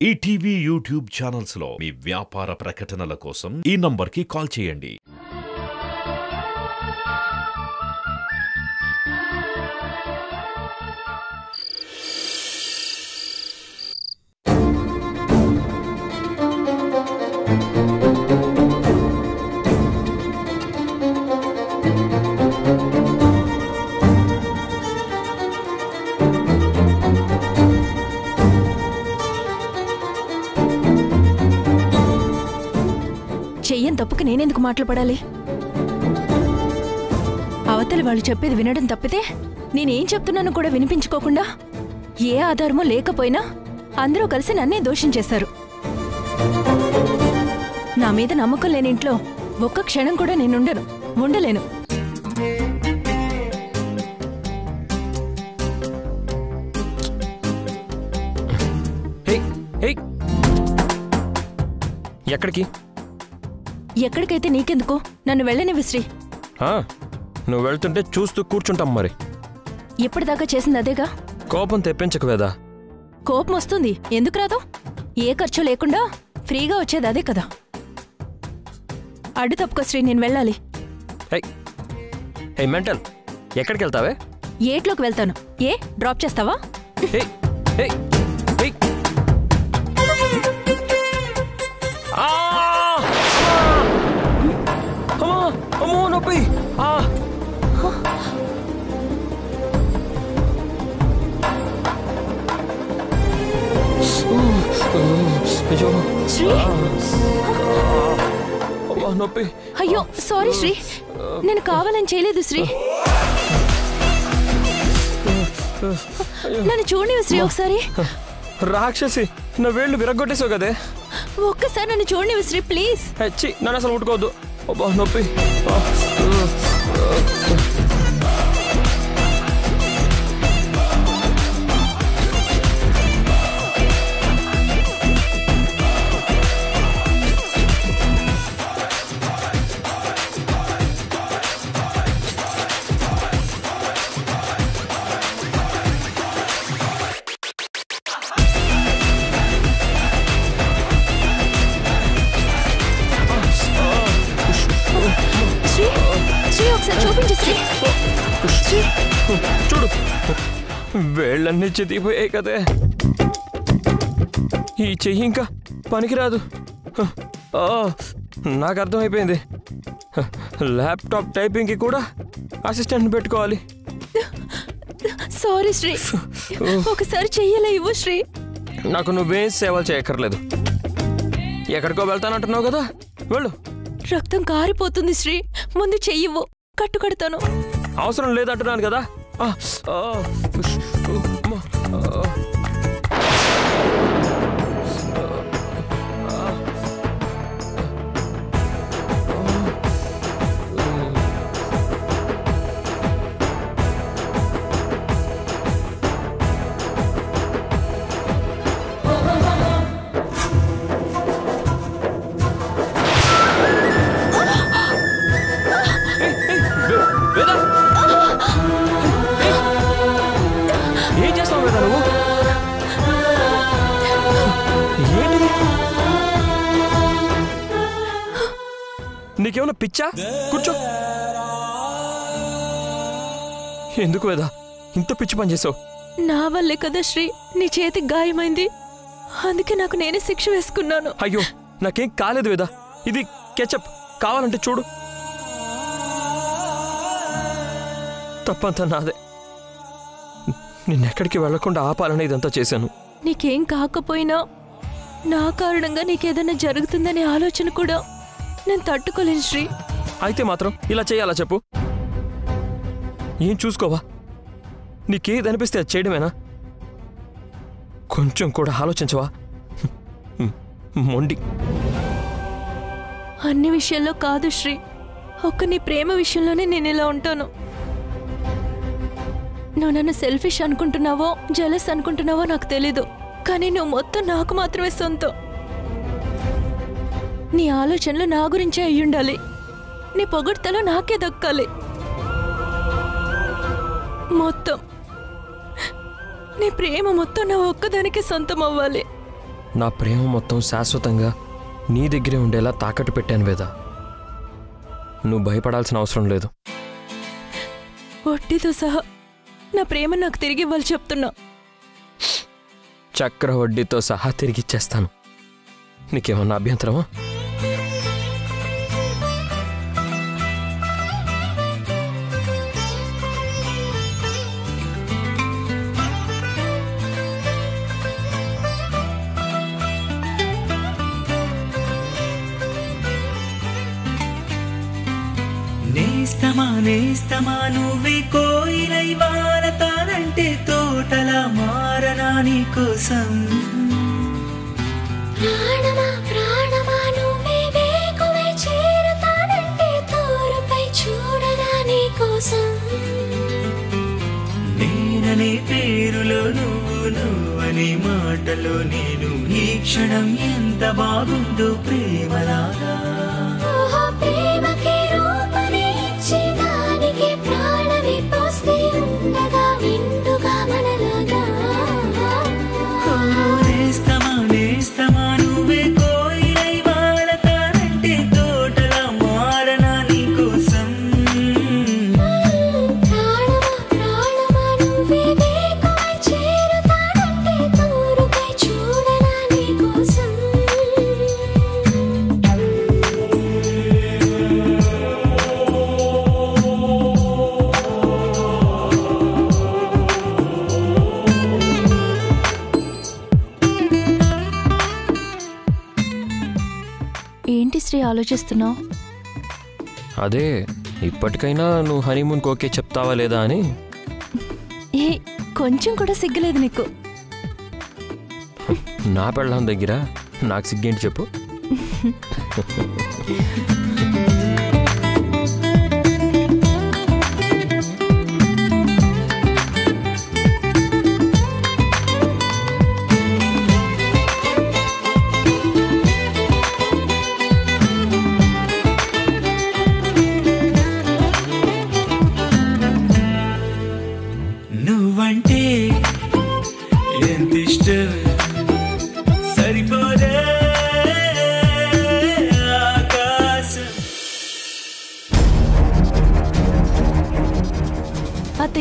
ETV YouTube ఛానల్స్లో మీ వ్యాపార ప్రకటనల కోసం ఈ నంబర్కి కాల్ చేయండి. చెయ్యని తప్పుకి నేనెందుకు మాట్లాడాలి అవతలి వాళ్ళు చెప్పేది వినడం తప్పితే నేనేం చెప్తున్నాను కూడా వినిపించుకోకుండా ఏ ఆధారమో లేకపోయినా అందరూ కలిసి నన్నే దోషించేశారు. నా మీద నమ్మకం లేని ఇంట్లో ఒక్క క్షణం కూడా నేనుండను ఉండలేను. ఎక్కడికి? ఎక్కడికైతే నీకెందుకు? నన్ను వెళ్ళని విశ్రీ నువ్వు వెళ్తుంటే చూస్తూ కూర్చుంటాం మరి. ఇప్పటిదాకా చేసింది అదేగా? కోపం తెప్పించకు వేదా. కోపం వస్తుంది. ఎందుకు రాదు? ఏ ఖర్చు లేకుండా ఫ్రీగా వచ్చేది అదే కదా. అడ్డు తప్పుకో శ్రీ నేను వెళ్ళాలి. మెంటల్ ఎక్కడికి వెళ్తావే ఏట్లోకి వెళ్తాను? ఏ? డ్రాప్ చేస్తావా? అయ్యో శ్రీ? నొప్పి. అయ్యో సారీ శ్రీ. నేను కావాలని చేయలేదు శ్రీ. నన్ను చూడనివి శ్రీ ఒకసారి. రాక్షసి నా వేళ్ళు విరగొట్టేసావు కదే. ఒక్కసారి నన్ను చూడనివి శ్రీ ప్లీజ్. నన్ను అసలు ముట్టుకోవద్దు. అబ్బా నొప్పి. వేళ్ళన్నీ చెతికిపోయాయి కదే. ఈ చెయ్యి ఇంకా పనికిరాదు. నాకు అర్థమైపోయింది. ల్యాప్టాప్ టైపింగ్కి కూడా అసిస్టెంట్ పెట్టుకోవాలి. సారీ శ్రీ. ఒకసారి చెయ్యలే ఇవ్వు శ్రీ. నాకు నువ్వేం సేవలు చేయక్కర్లేదు. ఎక్కడికో వెళ్తానంటున్నావు కదా వెళ్ళు. రక్తం కారిపోతుంది శ్రీ. ముందు చెయ్యివ్వు కట్టు కడతాను అవసరం లేదంటున్నాను కదా. ఆ, పిచ్చా కూర్చో. ఎందుకు వేదా? ఇంత పిచ్చి పని చేసావు. నా వల్లే కదా శ్రీ నీ చేతికి గాయమైంది. అందుకే నాకు నేనే శిక్ష వేసుకున్నాను. అయ్యో నాకేం కాలేదు వేదా. ఇది కెచప్. కావాలంటే చూడు. తప్పంతా నాదే. నిన్నెక్కడికి వెళ్ళకుండా ఆపాలని ఇదంతా చేశాను. నీకేం కాకపోయినా నా కారణంగా నీకేదైనా జరుగుతుందనే ఆలోచన కూడా నేను తట్టుకోలేను శ్రీ. అయితే మాత్రం ఇలా చేయాలా చెప్పు? ఏం చూసుకోవా? నీకేది అనిపిస్తే అది చేయడమేనా? కొంచెం కూడా ఆలోచించవా? మొండి. అన్ని విషయాల్లో కాదు శ్రీ. ఒక్క నీ ప్రేమ విషయంలోనే నేను ఇలా ఉంటాను. నువ్వు నన్ను సెల్ఫిష్ అనుకుంటున్నావో జలస్ అనుకుంటున్నావో నాకు తెలీదు. కానీ నువ్వు మొత్తం నాకు మాత్రమే సొంతం. నీ ఆలోచనలు నా గురించే అయ్యుండాలి. నీ పొగడ్తలో నాకే దక్కాలి. మొత్తం. నీ ప్రేమ మొత్తం నా ఒక్కదానికి సొంతం అవ్వాలి. నా ప్రేమ మొత్తం శాశ్వతంగా నీ దగ్గరే ఉండేలా తాకట్టు పెట్టాను వేద. నువ్వు భయపడాల్సిన అవసరం లేదు. వడ్డీతో సహా నా ప్రేమ నాకు తిరిగి ఇవ్వాలి చెప్తున్నా. చక్ర వడ్డీతో సహా తిరిగిచ్చేస్తాను నీకేమన్నా అభ్యంతరమా? నేస్తమా నేస్తమా నువ్వే కోయిలై వారతానంటే తోటలా మారనా నీ కోసం. ప్రాణమా ప్రాణమా నువ్వే వేకువే చేరతానంటే తోరుపై చూడనా నీ కోసం. నేననే పేరులో నువ్వు నువ్వనే మాటలో నేను ఈ క్షణం ఎంత బాగుందో ప్రేమలాగా. ఆలోచిస్తున్నావు? అదే ఇప్పటికైనా నువ్వు హనీమూన్కి ఓకే చెప్తావా లేదా అని. ఏ కొంచెం కూడా సిగ్గులేదు నీకు. నా పెళ్ళాం దగ్గర నాకు సిగ్గేంటి చెప్పు.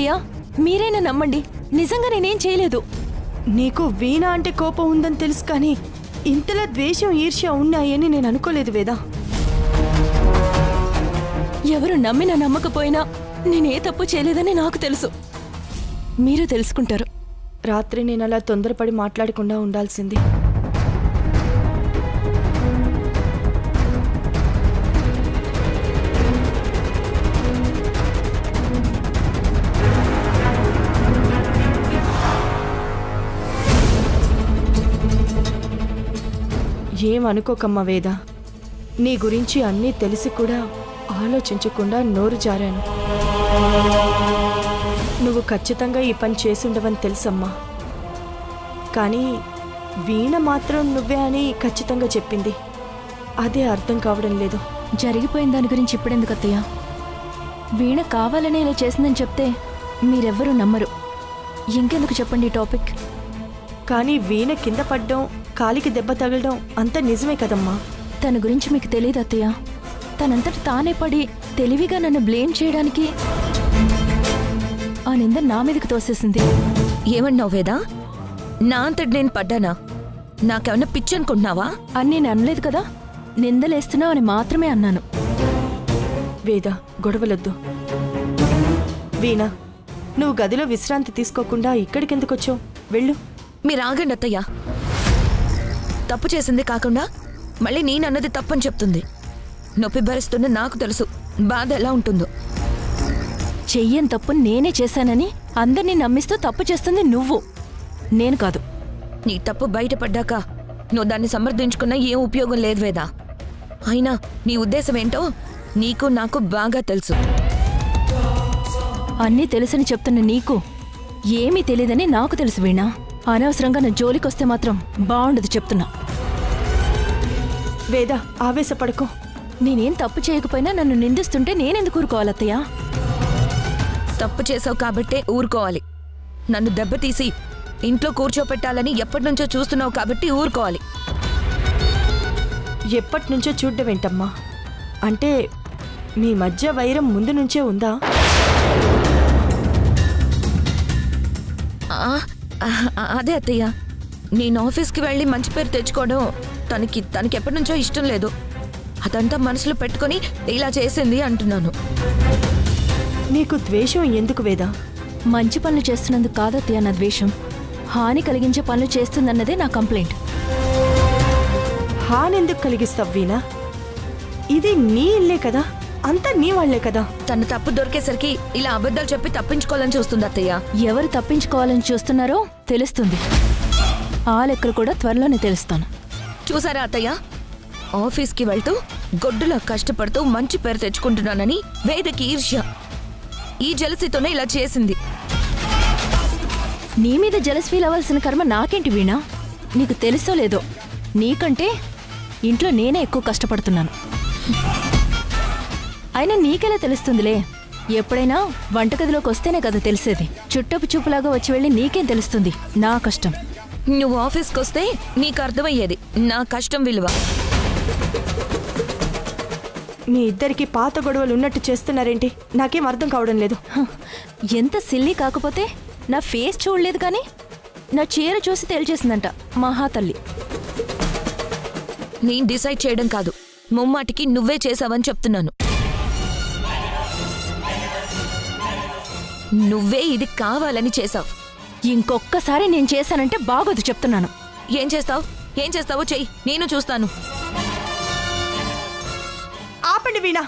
అత్తయ్య మీరైనా నమ్మండి. నిజంగా నేనేం చేయలేదు. నీకు వీణ అంటే కోపం ఉందని తెలుసు కానీ ఇంతలా ద్వేషం ఈర్ష్య ఉన్నాయని నేను అనుకోలేదు వేదా. ఎవరు నమ్మినా నమ్మకపోయినా నేనే తప్పు చేయలేదని నాకు తెలుసు. మీరు తెలుసుకుంటారు. రాత్రి నేను అలా తొందరపడి మాట్లాడకుండా ఉండాల్సింది. ఏం అనుకోకమ్మా వేద? నీ గురించి అన్నీ తెలిసి కూడా ఆలోచించకుండా నోరు జారాను. నువ్వు ఖచ్చితంగా ఈ పని చేసుండవని తెలుసమ్మా. కానీ వీణ మాత్రం నువ్వే అని ఖచ్చితంగా చెప్పింది. అదే అర్థం కావడం లేదు. జరిగిపోయిన దాని గురించి ఇప్పుడెందుకు అత్తయ్య? వీణ కావాలని ఇలా చేసిందని చెప్తే మీరెవ్వరూ నమ్మరు. ఇంకెందుకు చెప్పండి ఈ టాపిక్? కానీ వీణ కింద పడ్డం కాలికి దెబ్బ తగలడం అంతా నిజమే కదమ్మా. తన గురించి మీకు తెలియదు అత్తయ్య. తనంతట తానే పడి తెలివిగా నన్ను బ్లేమ్ చేయడానికి ఆ నింద నా మీదకి తోసేసింది. ఏమన్నావు వేదా? నా అంతటి నేను పడ్డానా? నాకేమన్నా పిచ్చి అనుకుంటున్నావా? అని నేను అనలేదు కదా. నిందలేస్తున్నావు అని మాత్రమే అన్నాను. వేద గొడవలొద్దు. వీణ నువ్వు గదిలో విశ్రాంతి తీసుకోకుండా ఇక్కడికెందుకు వచ్చావు వెళ్ళు. మీరు ఆగండి అత్తయ్య. తప్పు చేసింది కాకుండా మళ్ళీ నేనన్నది తప్పని చెప్తుంది. నొప్పి భరిస్తున్న నాకు తెలుసు. బాధ ఎలా ఉంటుందో. చెయ్యని తప్పు నేనే చేశానని అందరినీ నమ్మిస్తూ తప్పు చేస్తుంది నువ్వు. నేను కాదు. నీ తప్పు బయటపడ్డాక నువ్వు దాన్ని సమర్థించుకున్నా ఏం ఉపయోగం లేదు వేదా. అయినా నీ ఉద్దేశం ఏంటో నీకు నాకు బాగా తెలుసు. అన్నీ తెలుసని చెప్తున్న నీకు ఏమీ తెలియదని నాకు తెలుసు వీణా. అనవసరంగా నా జోలికొస్తే మాత్రం బాగుండదు చెప్తున్నా. వేద ఆవేశపడకు. నేనేం తప్పు చేయకపోయినా నన్ను నిందిస్తుంటే నేనెందుకు ఊరుకోవాలత్తయ్యా తప్పు చేసావు కాబట్టే ఊరుకోవాలి. నన్ను దెబ్బతీసి ఇంట్లో కూర్చోపెట్టాలని ఎప్పటి నుంచో చూస్తున్నావు కాబట్టి ఊరుకోవాలి. ఎప్పటి నుంచో చూడ్డం ఏంటమ్మా? అంటే మీ మధ్య వైరం ముందు నుంచే ఉందా? అదే అత్తయ్య. నేను ఆఫీస్కి వెళ్ళి మంచి పేరు తెచ్చుకోవడం తనకి తనకి ఎప్పటి నుంచో ఇష్టం లేదు. అదంతా మనసులో పెట్టుకొని ఇలా చేసింది అంటున్నాను. నీకు ద్వేషం ఎందుకు వేదా? మంచి పనులు చేస్తున్నందుకు కాదత్తయ్య నా ద్వేషం. హాని కలిగించే పనులు చేస్తుందన్నదే నా కంప్లైంట్. హానెందుకు కలిగిస్తావు వీణా? ఇది నీ ఇల్లే కదా. అంతా నీ వాళ్ళే కదా. తన తప్పు దొరికేసరికి ఇలా అబద్ధాలు చెప్పి తప్పించుకోవాలని చూస్తుంది అత్తయ్య. ఎవరు తప్పించుకోవాలని చూస్తున్నారో తెలుస్తుంది. ఆ లెక్కలు కూడా త్వరలోనే తెలుస్తాను. చూసారా అత్తయ్య? ఆఫీస్కి వెళ్తూ గొడ్డులా కష్టపడుతూ మంచి పేరు తెచ్చుకుంటున్నానని వేదకి ఈర్ష్య. ఈ జలసితోనే ఇలా చేసింది. నీ మీద జలస్ ఫీల్ అవ్వాల్సిన కర్మ నాకేంటి వీణా? నీకు తెలుసో లేదో? నీకంటే ఇంట్లో నేనే ఎక్కువ కష్టపడుతున్నాను. అయినా నీకెలా తెలుస్తుందిలే? ఎప్పుడైనా వంటగదిలోకి వస్తేనే కదా తెలిసేది. చుట్టపు చూపులాగా వచ్చి వెళ్ళి నీకేం తెలుస్తుంది? నా కష్టం. నువ్వు ఆఫీస్కి వస్తే నీకు అర్థమయ్యేది. నా కష్టం విలువ. మీ ఇద్దరికి పాత గొడవలు ఉన్నట్టు చేస్తున్నారేంటి? నాకేం అర్థం కావడం లేదు. ఎంత సిల్లీ కాకపోతే నా ఫేస్ చూడలేదు కానీ నా చీర చూసి తేల్చేసిందంట మహాతల్లి. నేను డిసైడ్ చేయడం కాదు. ముమ్మాటికి నువ్వే చేసావని చెప్తున్నాను. నువ్వే ఇది కావాలని చేశావు. ఇంకొక్కసారి నేను చేశానంటే బాగోదు చెప్తున్నాను. ఏం చేస్తావు? ఏం చేస్తావో చెయ్యి. నేను చూస్తాను. ఆపండి వీణా.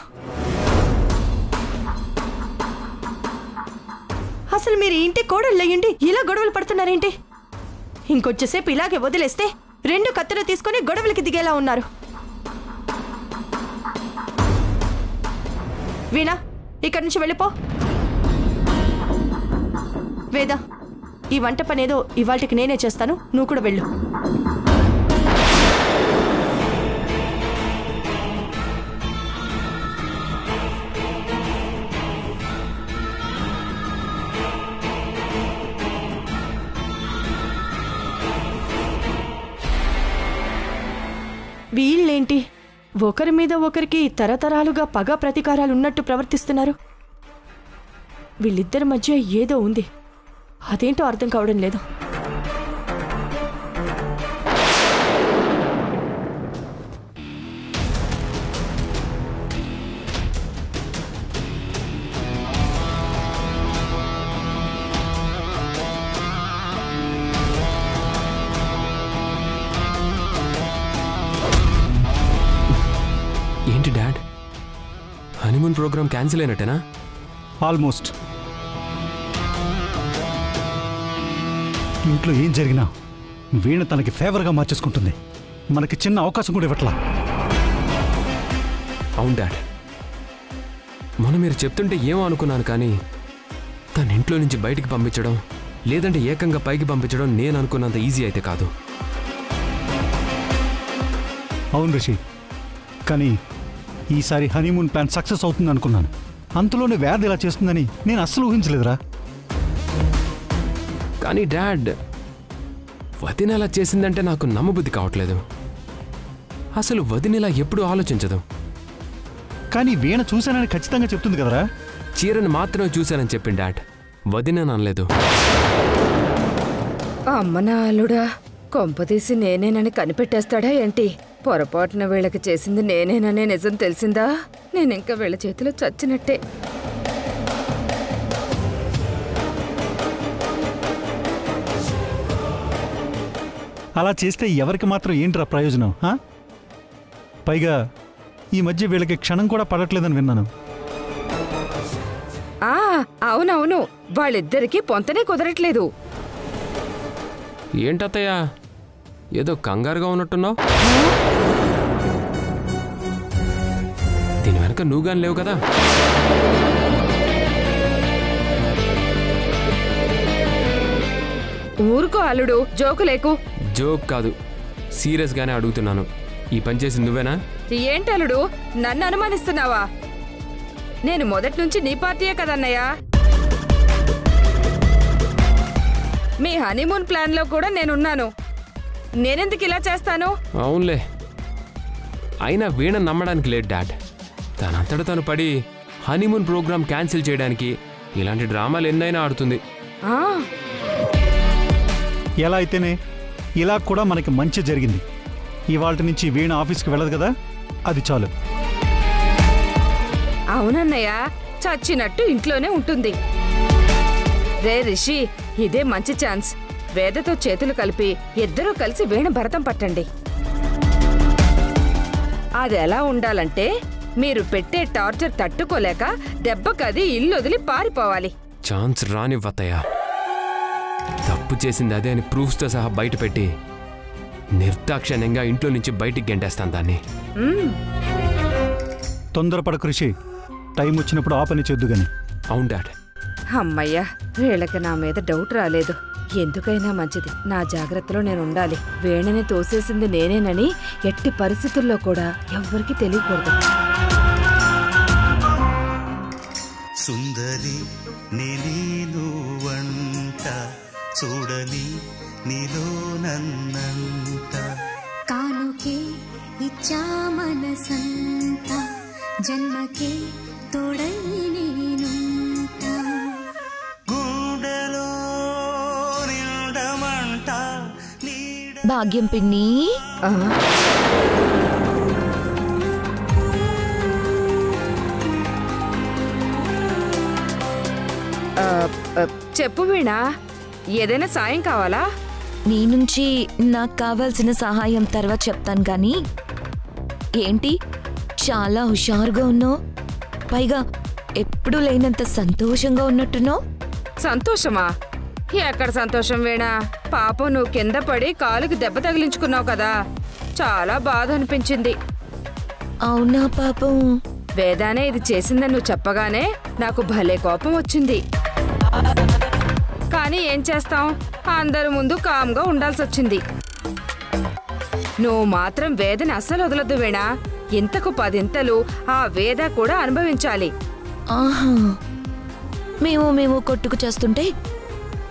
అసలు మీరు ఇంటి కోడళ్ళయ్యండి ఇలా గొడవలు పడుతున్నారేంటి? ఇంకొచ్చేసేపు ఇలాగే వదిలేస్తే రెండు కత్తులు తీసుకొని గొడవలకి దిగేలా ఉన్నారు. వీణా ఇక్కడి నుంచి వెళ్ళిపో. వేద ఈ వంట పనేదో ఇవాళకి నేనే చేస్తాను. నువ్వు కూడా వెళ్ళు. వీళ్ళేంటి? ఒకరి మీద ఒకరికి తరతరాలుగా పగ ప్రతీకారాలు ఉన్నట్టు ప్రవర్తిస్తున్నారు. వీళ్ళిద్దరి మధ్య ఏదో ఉంది. అదేంటో అర్థం కావడం లేదు. ఏంటి డాడ్? హనీమూన్ ప్రోగ్రామ్ క్యాన్సిల్ అయినట్టేనా? ఆల్మోస్ట్. ఇంట్లో ఏం జరిగినా వీణ తనకి ఫేవర్గా మార్చేసుకుంటుంది. మనకి చిన్న అవకాశం కూడా ఇవ్వట్లా. అవును డాడ్. మొన్న మీరు చెప్తుంటే ఏమో అనుకున్నాను కానీ తన ఇంట్లో నుంచి బయటికి పంపించడం లేదంటే ఏకంగా పైకి పంపించడం నేను అనుకున్నంత ఈజీ అయితే కాదు. అవును రిషి. కానీ ఈసారి హనీమూన్ ప్లాన్ సక్సెస్ అవుతుంది అనుకున్నాను అంతలోనే వ్యాధి ఇలా చేస్తుందని నేను అస్సలు ఊహించలేదురా. కానీ డాడ్ వదిన అలా చేసిందంటే నాకు నమ్మబుద్ధి కావట్లేదు. అసలు వదిన ఇలా ఎప్పుడూ ఆలోచించదు? కానీ వీణ చూశానని ఖచ్చితంగా చెప్తుంది కదరా? చీరను మాత్రమే చూశానని చెప్పింది డాడ్. వదిన అనలేదు. అమ్మ నా అల్లుడా కొంపదీసి నేనేనని కనిపెట్టేస్తాడా ఏంటి? పొరపాటున వీళ్ళకి చేసింది నేనేననే నిజం తెలిసిందా? నేనింకా వీళ్ళ చేతిలో చచ్చినట్టే. అలా చేస్తే ఎవరికి మాత్రం ఏంట్రా ప్రయోజనం? పైగా ఈ మధ్య వీళ్ళకి క్షణం కూడా పడట్లేదని విన్నాను. ఆ అవునవును. వాళ్ళిద్దరికీ పొంతనే కుదరట్లేదు. ఏంటత్తయ్య? ఏదో కంగారుగా ఉన్నట్టున్నావు? దీని వెనక నువ్వుగాని లేవు కదా? ఊరుకో అల్లుడు జోకు లేకు. జోక్ కాదు. సీరియస్గానే అడుగుతున్నాను. ఈ పని చేసింది నువ్వేనా? ఏంటి అల్లుడు? నన్ను అనుమానిస్తున్నావా? నేను మొదటి నుంచి నీ పార్టీయే కదన్నయ్యా. మీ హనీమూన్ ప్లాన్లో కూడా నేనున్నాను. నేనెందుకు ఇలా చేస్తాను? అవునులే. అయినా వీణ నమ్మడానికి లేదు డాడ్. తనంతట తను పడి హనీమూన్ ప్రోగ్రామ్ క్యాన్సిల్ చేయడానికి ఇలాంటి డ్రామాలు ఎన్నైనా ఆడుతుంది. ఆ, ఎలా అయితేనే ఇలా కూడా మనకి మంచి జరిగింది. ఇవాళ నుంచి వీణ ఆఫీస్కి వెళ్ళదు కదా? అది చాలు. అవునన్నయ్య చచ్చినట్టు ఇంట్లోనే ఉంటుంది. రే రిషి ఇదే మంచి ఛాన్స్. వేదతో చేతులు కలిపి ఇద్దరూ కలిసి వీణ భరతం పట్టండి. అది ఎలా ఉండాలంటే మీరు పెట్టే టార్చర్ తట్టుకోలేక దెబ్బకది ఇల్లు వదిలి పారిపోవాలి. ఛాన్స్ రానివ్వతయ్యా. తప్పు చేసింది అదే అని ప్రూఫ్స్తో సహా బయట పెట్టి నిర్దాక్షిణ్యంగా ఇంట్లో నుంచి బయటికి గెంటేస్తాను దాన్ని. తొందరపడ కృషి టైం వచ్చినప్పుడు ఆ పని చేద్దు గాని. అవును డాడ్. అమ్మయ్యా వీళ్ళకి నా మీద డౌట్ రాలేదు. ఎందుకైనా మంచిది. నా జాగ్రత్తలో నేను ఉండాలి. వేణని తోసేసింది నేనేనని ఎట్టి పరిస్థితుల్లో కూడా ఎవ్వరికీ తెలియకూడదు. సుందరి వంట చూడని నీలో నన్నంత. కానుకే ఇచ్చా మనసంత. జన్మకే తోడై నీడ భాగ్యం పిన్ని. చెప్పు వీణా. ఏదైనా సాయం కావాలా? నీ నుంచి నాకు కావాల్సిన సహాయం తర్వాత చెప్తాను కానీ ఏంటి? చాలా హుషారుగా ఉన్నావు. పైగా ఎప్పుడూ లేనంత సంతోషంగా ఉన్నట్టున్నావు. సంతోషమా? ఎక్కడ సంతోషం వేణా? పాపం నువ్వు కింద పడి కాలుకి దెబ్బ తగిలించుకున్నావు కదా. చాలా బాధ అనిపించింది. అవునా పాపం? వేదానే ఇది చేసిందని నువ్వు చెప్పగానే నాకు భలే కోపం వచ్చింది. కానీ ఏం చేస్తాం? అందరి ముందు కామ్గా ఉండాల్సి వచ్చింది నువ్వు మాత్రం వేదని అస్సలు వదలొద్దు వేణా. ఇంతకు పదింతలు ఆ వేద కూడా అనుభవించాలి. ఆహా. మేము మేము కొట్టుకు చేస్తుంటే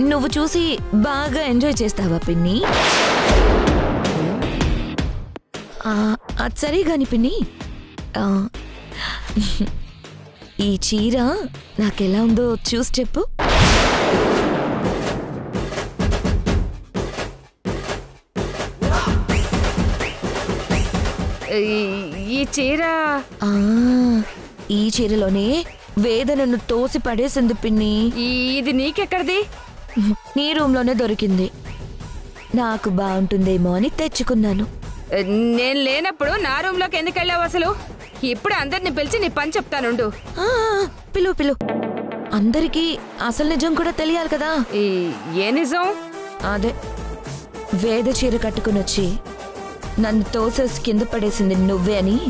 నువ్వు చూసి బాగా ఎంజాయ్ చేస్తావా పిన్ని? అది సరే గాని పిన్ని. ఈ చీర నాకెలా ఉందో చూసి చెప్పు. ఈ- ఈ చీర? ఆ, ఈ చీరలోనే వేదనను తోసి పడేసింది పిన్ని. ఈ- ఇది నీకెక్కడిది? నీ రూమ్లోనే దొరికింది. నాకు బాగుంటుందేమో అని తెచ్చుకున్నాను. నేను లేనప్పుడు నా రూమ్లోకి ఎందుకు వెళ్ళావు అసలు? ఇప్పుడు అందరిని పిలిచి నీ పని చెప్తానుండు. ఆ, పిలు పిలు. అందరికీ అసలు నిజం కూడా తెలియాలి కదా. ఈ ఏ నిజం? అదే వేద చీర కట్టుకుని వచ్చి నన్ను తోసేసి కింద పడేసింది నువ్వే అని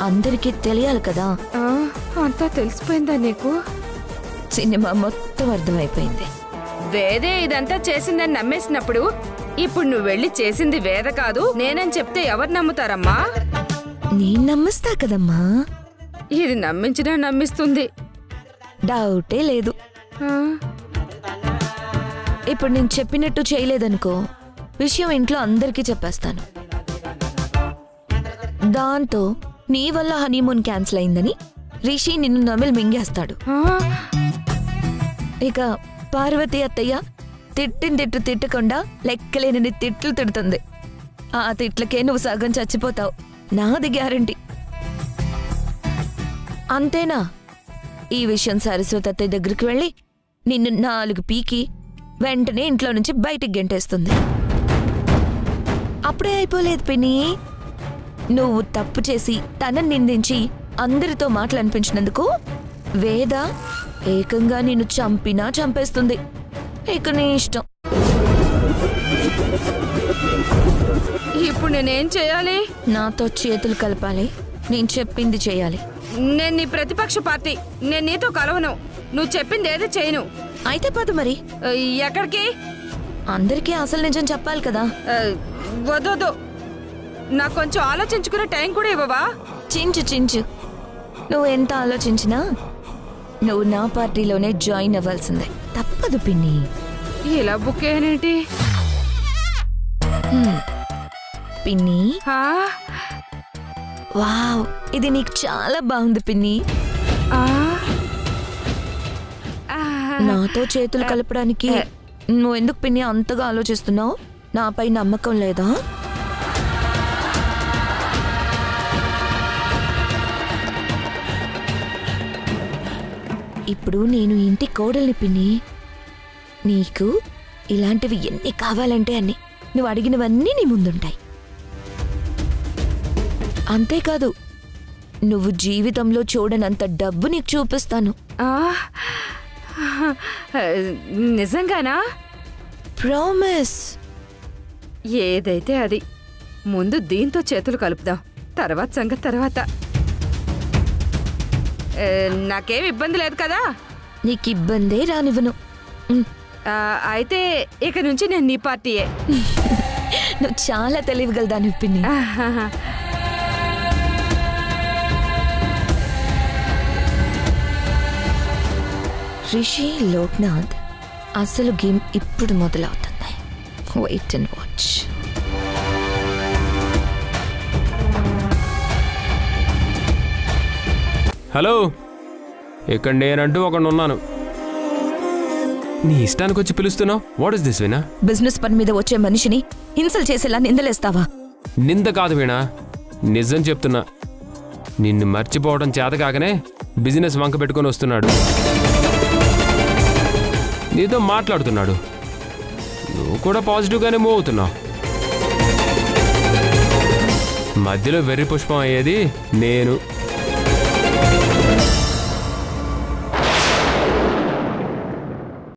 అందరికీ తెలియాలి కదా. ఆ, అంతా తెలిసిపోయిందా నీకు? సినిమా మొత్తం అర్థమైపోయింది. వేదే ఇదంతా చేసిందని నమ్మేసినప్పుడు ఇప్పుడు నువ్వు వెళ్ళి చేసింది వేద కాదు నేనని చెప్తే ఎవరు నమ్ముతారమ్మా? నేను నమ్మిస్తా కదమ్మా. ఇది నమ్మించినా నమ్మిస్తుంది. డౌటే లేదు. ఇప్పుడు నేను చెప్పినట్టు చేయలేదనుకో విషయం ఇంట్లో అందరికీ చెప్పేస్తాను. దాంతో నీ వల్ల హనీమూన్ క్యాన్సిల్ అయిందని రిషి నిన్ను నమిలి మింగేస్తాడు. ఇక పార్వతి అత్తయ్య తిట్టిన తిట్టు తిట్టకుండా లెక్కలేనని తిట్లు తిడుతుంది. ఆ తిట్లకే నువ్వు సగం చచ్చిపోతావు. నాది గ్యారంటీ. అంతేనా? ఈ విషయం సరస్వతి అత్తయ్య దగ్గరికి వెళ్ళి నిన్ను నాలుగు పీకి వెంటనే ఇంట్లో నుంచి బయటికి గెంటేస్తుంది. అప్పుడే అయిపోలేదు పిన్ని. నువ్వు తప్పు చేసి తనని నిందించి అందరితో మాటలు అనిపించినందుకు వేద ఏకంగా నిన్ను చంపినా చంపేస్తుంది. ఇక నీ ఇష్టం. ఇప్పుడు నేనేం చేయాలి? నాతో చేతులు కలపాలి. నేను చెప్పింది చేయాలి. నేను నీ ప్రతిపక్ష పార్టీ. నేను నీతో కలవను. నువ్వు చెప్పింది ఏది చేయను. అయితే పద మరి. ఎక్కడికి? అందరికీ అసలు నిజం చెప్పాలి కదా. ఆ, వద్దొద్దు నాకు కొంచెం ఆలోచించుకునే టైం కూడా ఇవ్వవా? చించు చించు. నువ్వు ఎంత ఆలోచించినా నువ్వు నా పార్టీలోనే జాయిన్ అవ్వాల్సిందే. తప్పదు పిన్ని. ఇలా బుక్ అయ్యానేంటి. పిన్ని? వావ్ ఇది నీకు చాలా బాగుంది పిన్ని. నాతో చేతులు కలపడానికి నువ్వు ఎందుకు పిన్ని అంతగా ఆలోచిస్తున్నావు? నాపై నమ్మకం లేదా? ఇప్పుడు నేను ఇంటి కోడల్ని పిన్ని. నీకు ఇలాంటివి ఎన్ని కావాలంటే అన్ని నువ్వు అడిగినవన్నీ నీ ముందుంటాయి. అంతేకాదు నువ్వు జీవితంలో చూడనంత డబ్బు నీకు చూపిస్తాను. నిజంగానా? ప్రామిస్. ఏదైతే అది ముందు దీంతో చేతులు కలుపుదాం. తర్వాత సంగతి తర్వాత. నాకేం ఇబ్బంది లేదు కదా? నీకు ఇబ్బందే రానివ్వను. ఆ, అయితే ఇక నుంచి నేను నీ పార్టీయే. నువ్వు చాలా తెలివిగలదాని పిన్ని. రిషి లోక్నాథ్ అసలు గేమ్ ఇప్పుడు మొదలవుతుంది వెయిట్ అండ్ వాచ్ హలో. ఇక్కడ నేనంటూ ఒకడు ఉన్నాను నీ ఇష్టానికి వచ్చి పిలుస్తున్నావు? What is this Veena business పని మీద వచ్చే మనిషిని హింసలు చేసేలా నిందలేస్తావా? నింద కాదు వీణా నిజం చెప్తున్నా. నిన్ను మర్చిపోవడం చేత కాకనే బిజినెస్ వంక పెట్టుకొని వస్తున్నాడు. నీతో మాట్లాడుతున్నాడు. నువ్వు కూడా పాజిటివ్గానే మూవ్ అవుతున్నావు. మధ్యలో వెర్రి పుష్పం అయ్యేది నేను.